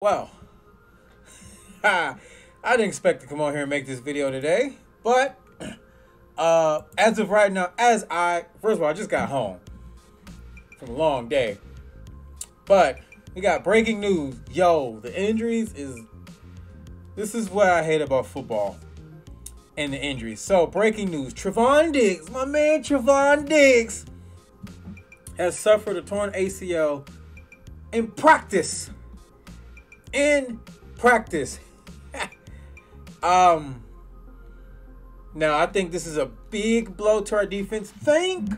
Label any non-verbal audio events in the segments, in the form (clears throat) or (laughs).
Well, (laughs) I didn't expect to come on here and make this video today, but (clears throat) uh, as of right now, as I first of all, I just got home from a long day, but we got breaking news. Yo, the injuries is this is what I hate about football and the injuries. So, breaking news: Trevon Diggs, my man Trevon Diggs, has suffered a torn ACL in practice in practice. (laughs) um now I think this is a big blow to our defense. Thank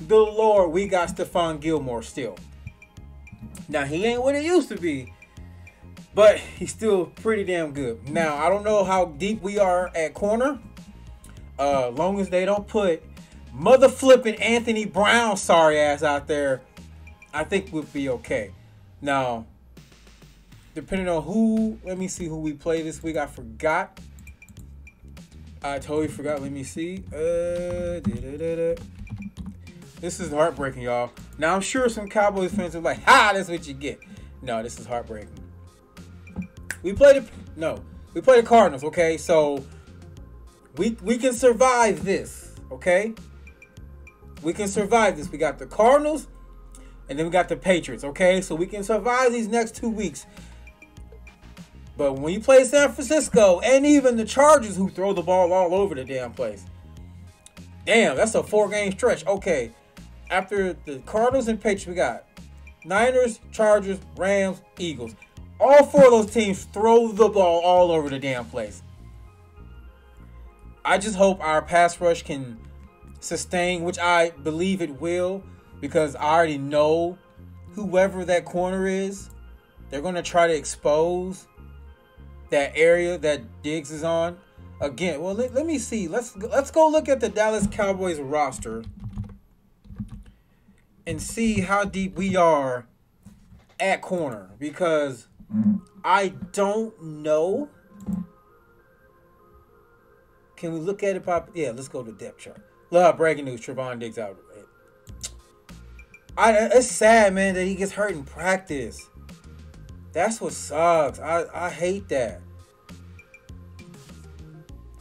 the Lord we got Stephon Gilmore still. Now he ain't what he used to be, but he's still pretty damn good. Now I don't know how deep we are at corner. Uh long as they don't put mother flipping Anthony Brown sorry ass out there, I think we'll be okay. Now depending on who, let me see who we play this week. I forgot. I totally forgot. Let me see. Uh, this is heartbreaking, y'all. Now I'm sure some Cowboys fans are like, "Ha, that's what you get." No, this is heartbreaking. We played the no, we played the Cardinals. Okay, so we we can survive this. Okay, we can survive this. We got the Cardinals, and then we got the Patriots. Okay, so we can survive these next two weeks. But when you play San Francisco and even the Chargers who throw the ball all over the damn place. Damn, that's a four game stretch. Okay. After the Cardinals and Patriots, we got Niners, Chargers, Rams, Eagles. All four of those teams throw the ball all over the damn place. I just hope our pass rush can sustain, which I believe it will, because I already know whoever that corner is, they're going to try to expose that area that Diggs is on. Again, well, let, let me see. Let's let's go look at the Dallas Cowboys roster and see how deep we are at corner because I don't know. Can we look at it? Pop? Yeah, let's go to depth chart. Look, breaking news: Trevon Diggs out. I, it's sad, man, that he gets hurt in practice. That's what sucks. I, I hate that.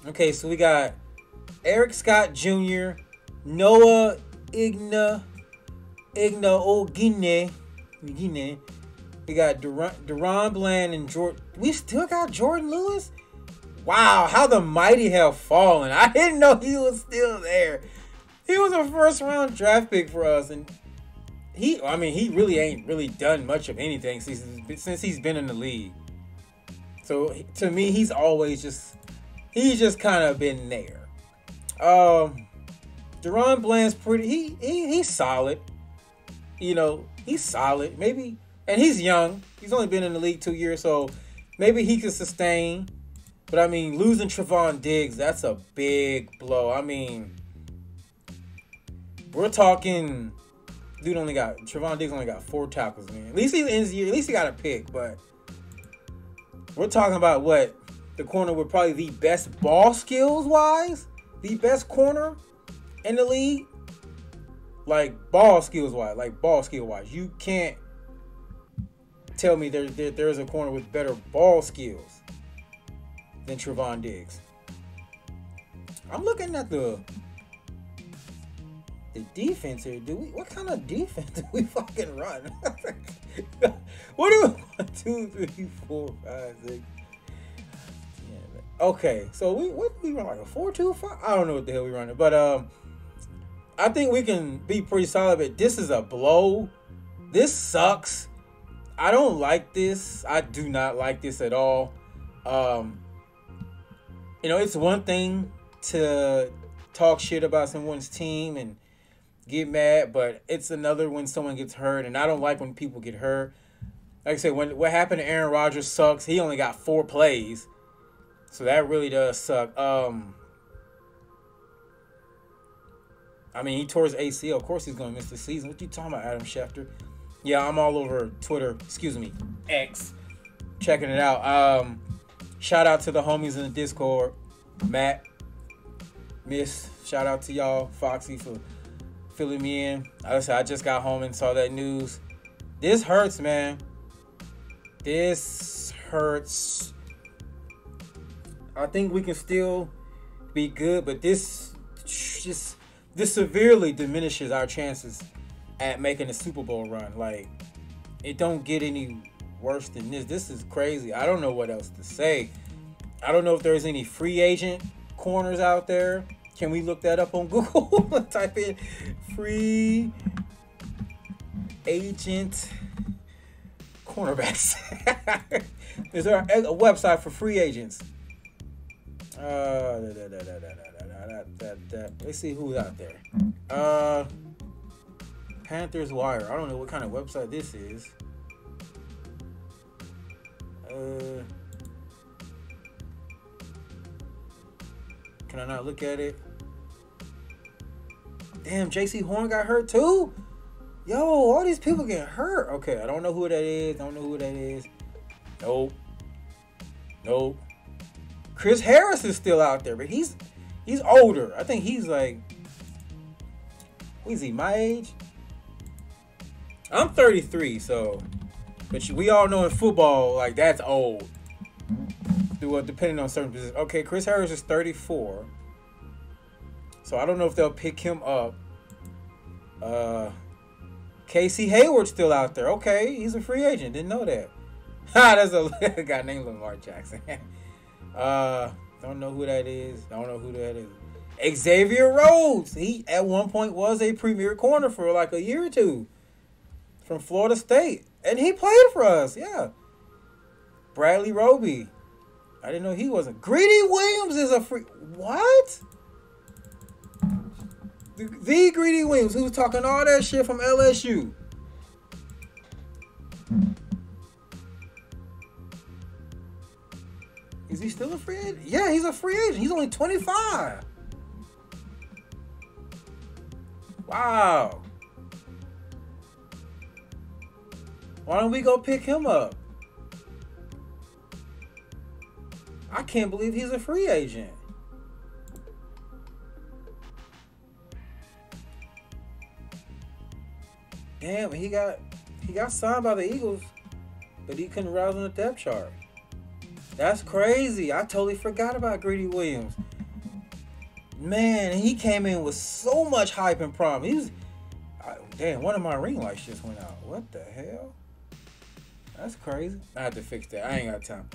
Okay, so we got Eric Scott Jr., Noah Igna, Igna Ogine, Ogine. We got DaRon Bland and Jourdan. We still got Jourdan Lewis? Wow, how the mighty have fallen. I didn't know he was still there. He was a first round draft pick for us. And he, I mean, he really ain't really done much of anything since, since he's been in the league. So to me, he's always just he's just kind of been there. Um, DaRon Bland's pretty. He, he he's solid. You know, he's solid. Maybe, and he's young. He's only been in the league two years, so maybe he can sustain. But I mean, losing Trevon Diggs, that's a big blow. I mean, we're talking. Dude only got Trevon Diggs only got four tackles, man. At least he ends the year. At least he got a pick, but we're talking about what the corner with probably the best ball skills wise, the best corner in the league. Like ball skills wise, like ball skill wise, you can't tell me there, there there's a corner with better ball skills than Trevon Diggs. I'm looking at the the defense here. Do we what kind of defense (laughs) do we fucking run? (laughs) what do we one, (laughs) two, three, four, five, six, Okay, so we what we run like a four two five? I don't know what the hell we running, but um, I think we can be pretty solid. But this is a blow. This sucks. I don't like this. I do not like this at all. Um, you know, it's one thing to talk shit about someone's team and get mad, but it's another when someone gets hurt, and I don't like when people get hurt. Like I said, when what happened to Aaron Rodgers sucks. He only got four plays so that really does suck. Um, I mean, he tore his ACL. Of course, he's going to miss the season. What you talking about, Adam Schefter? Yeah, I'm all over Twitter. Excuse me, X. Checking it out. Um, shout out to the homies in the Discord, Matt, Miss. Shout out to y'all, Foxy, for filling me in. I said I just got home and saw that news. This hurts, man. this hurts. I think we can still be good, but this just this severely diminishes our chances at making a Super Bowl run. Like it don't get any worse than this. This is crazy. I don't know what else to say. I don't know if there's any free agent corners out there. Can we look that up on (laughs) Google? Type in free agent cornerbacks. (laughs) Is there a, website for free agents? Uh, let's see who's out there. Uh, Panthers Wire. I don't know what kind of website this is. Uh, can I not look at it? Damn, Jaycee Horn got hurt too. Yo, all these people get hurt. Okay, I don't know who that is. I don't know who that is. Nope. Nope. Chris Harris is still out there, but he's he's older. I think he's like, is he? My age? I'm 33, so, but we all know in football, like that's old. Do depending on certain positions. Okay, Chris Harris is 34, so I don't know if they'll pick him up. Uh, Casey Hayward's still out there. Okay, he's a free agent. Didn't know that. (laughs) Ha, there's (laughs) a guy named Lamar Jackson. (laughs) uh, don't know who that is. Don't know who that is. Xavier Rhodes. He at one point was a premier corner for like a year or two from Florida State. And he played for us, yeah. Bradley Roby. I didn't know he wasn't. Greedy Williams is a free. What? The, the Greedy Williams, who was talking all that shit from LSU. Is he still a free agent? Yeah, he's a free agent. He's only 25. Wow. Why don't we go pick him up? I can't believe he's a free agent. Damn, he got he got signed by the Eagles, but he couldn't rise on the depth chart. That's crazy. I totally forgot about Greedy Williams. Man, he came in with so much hype and promise. He was, I, damn, one of my ring lights just went out. What the hell? That's crazy. I have to fix that. I ain't got time.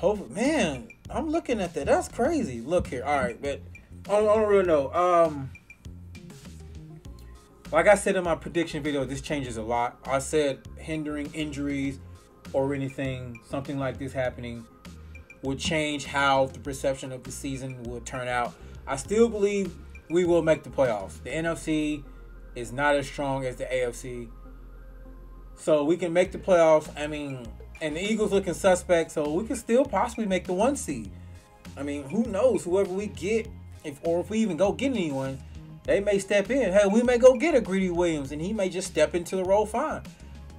Hopefully, man, I'm looking at that. That's crazy. Look here. All right, but I don't really know. Um, like I said in my prediction video, this changes a lot. I said hindering injuries or anything, something like this happening, would change how the perception of the season would turn out. I still believe we will make the playoffs. The NFC is not as strong as the AFC. So we can make the playoffs. I mean, and the Eagles looking suspect, so we can still possibly make the one seed. I mean, who knows? Whoever we get, if or if we even go get anyone, they may step in. Hey, we may go get a Greedy Williams, and he may just step into the role fine.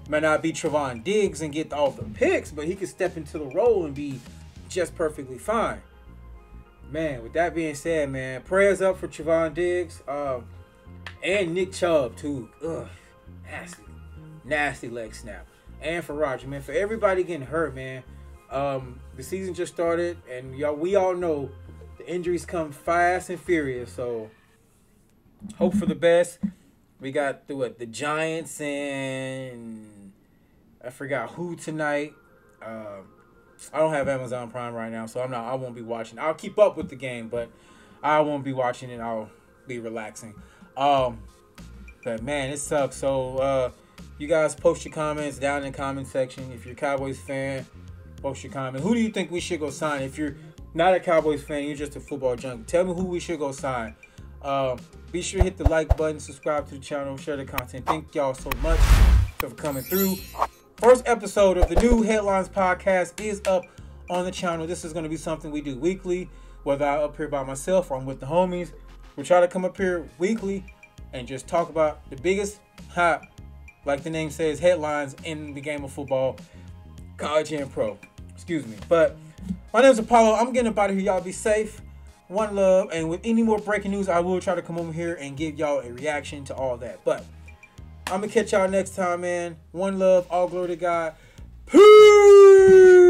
Might not be Trevon Diggs and get all the picks, but he could step into the role and be just perfectly fine. Man, with that being said, man, prayers up for Trevon Diggs, uh, and Nick Chubb too. Ugh, nasty nasty leg snap. And for Roger, man, for everybody getting hurt, man. Um, the season just started, and y'all, we all know the injuries come fast and furious. So hope for the best. We got through it the Giants and I forgot who tonight. Uh, I don't have Amazon Prime right now, so I'm not. I won't be watching. I'll keep up with the game, but I won't be watching it. I'll be relaxing. Um, but man, it sucks. So uh, you guys post your comments down in the comment section. If you're a Cowboys fan, post your comment. Who do you think we should go sign? If you're not a Cowboys fan, you're just a football junkie. Tell me who we should go sign. Uh, be sure to hit the like button, subscribe to the channel, share the content. Thank y'all so much for coming through. First episode of the new Headlines podcast is up on the channel. This is going to be something we do weekly, whether I'm up here by myself or I'm with the homies. We try to come up here weekly and just talk about the biggest hot like the name says, headlines in the game of football, college and pro. Excuse me. But my name is Apollo. I'm getting up out of here. Y'all be safe. One love. And with any more breaking news, I will try to come over here and give y'all a reaction to all that. But I'm going to catch y'all next time, man. One love. All glory to God. Peace.